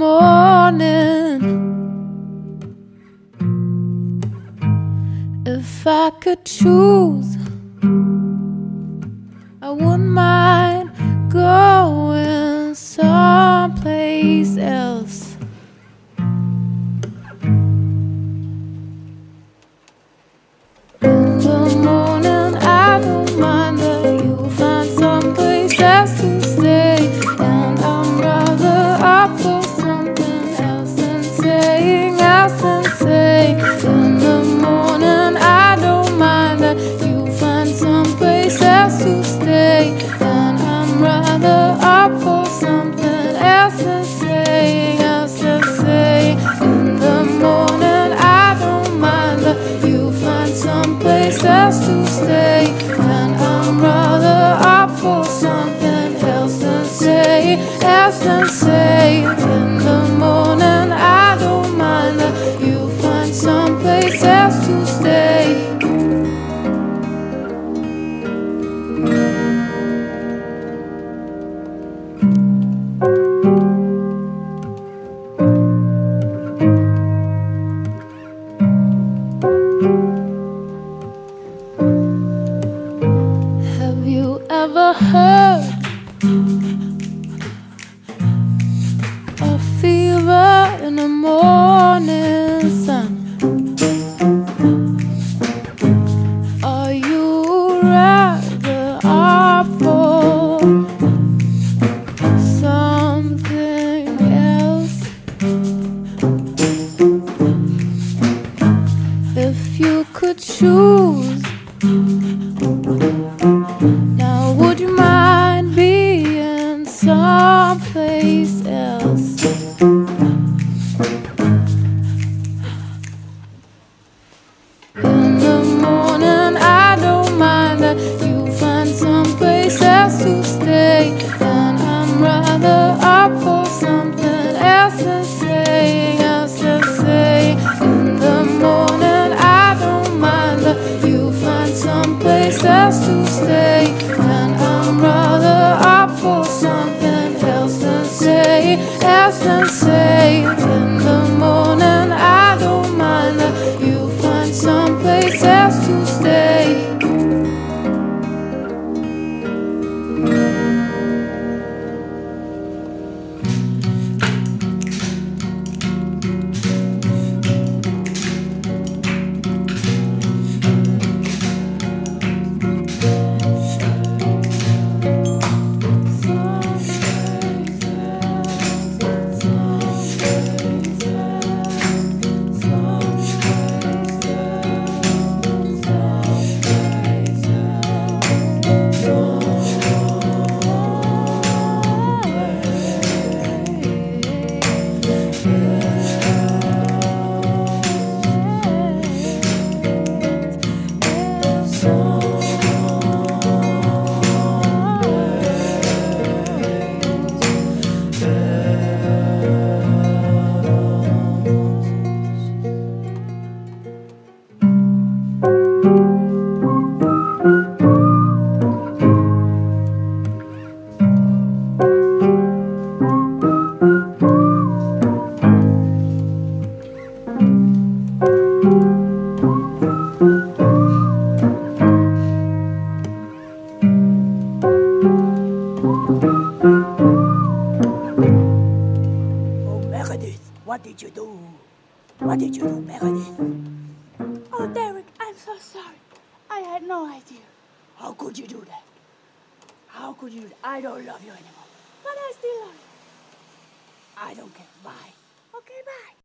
morning. If I could choose. fever in the morning sun. What did you do? What did you do, Berenice? Oh, Derek, I'm so sorry. I had no idea. How could you do that? How could you? I don't love you anymore. But I still love you. I don't care. Bye. Okay, bye.